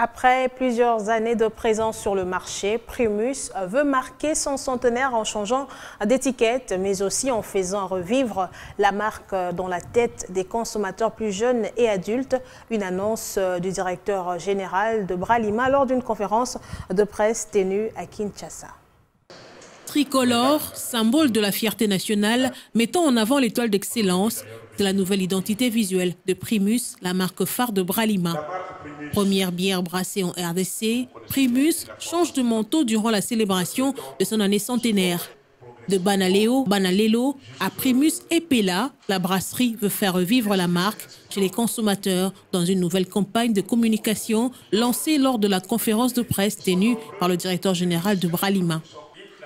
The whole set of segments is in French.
Après plusieurs années de présence sur le marché, Primus veut marquer son centenaire en changeant d'étiquette, mais aussi en faisant revivre la marque dans la tête des consommateurs plus jeunes et adultes. Une annonce du directeur général de Bralima lors d'une conférence de presse tenue à Kinshasa. Tricolore, symbole de la fierté nationale, mettant en avant l'étoile d'excellence la nouvelle identité visuelle de Primus, la marque phare de Bralima. Première bière brassée en RDC, Primus change de manteau durant la célébration de son année centenaire. De Banaleo, Banalelo à Primus et Pella, la brasserie veut faire revivre la marque chez les consommateurs dans une nouvelle campagne de communication lancée lors de la conférence de presse tenue par le directeur général de Bralima.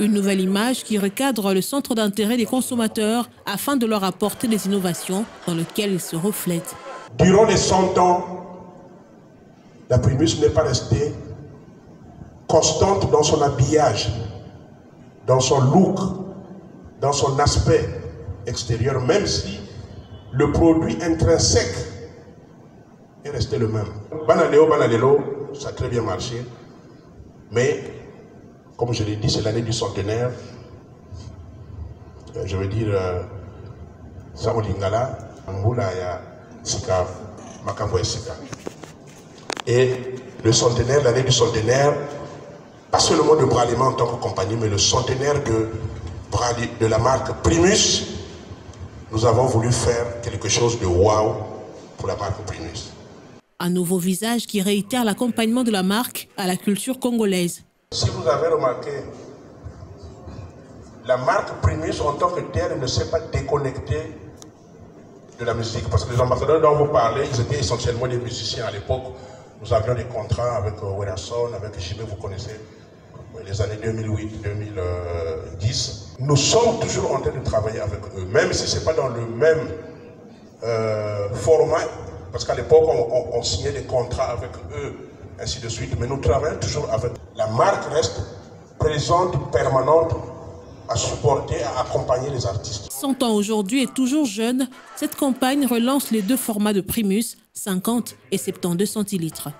Une nouvelle image qui recadre le centre d'intérêt des consommateurs afin de leur apporter des innovations dans lesquelles ils se reflètent. Durant les 100 ans la Primus n'est pas restée constante dans son habillage, dans son look, dans son aspect extérieur, même si le produit intrinsèque est resté le même. Banaleo, Banalelo, ça a très bien marché, mais comme je l'ai dit, c'est l'année du centenaire. Euh, je veux dire, euh, Samolingala, Mbula, Sika, Makambo Sika. Et le centenaire, l'année du centenaire, pas seulement de Bralima en tant que compagnie, mais le centenaire de, de la marque Primus, nous avons voulu faire quelque chose de wow pour la marque Primus. Un nouveau visage qui réitère l'accompagnement de la marque à la culture congolaise. Si vous avez remarqué, la marque Primus en tant que telle ne s'est pas déconnectée de la musique. Parce que les ambassadeurs dont vous parlez, ils étaient essentiellement des musiciens à l'époque. Nous avions des contrats avec euh, avec JB, vous connaissez, les années 2008-2010. Nous sommes toujours en train de travailler avec eux, même si ce n'est pas dans le même euh, format, parce qu'à l'époque, on, signait des contrats avec eux, ainsi de suite. Mais nous travaillons toujours avec. La marque reste présente, permanente, à supporter, à accompagner les artistes. 100 ans aujourd'hui et toujours jeune, cette campagne relance les deux formats de Primus, 50 et 72 centilitres.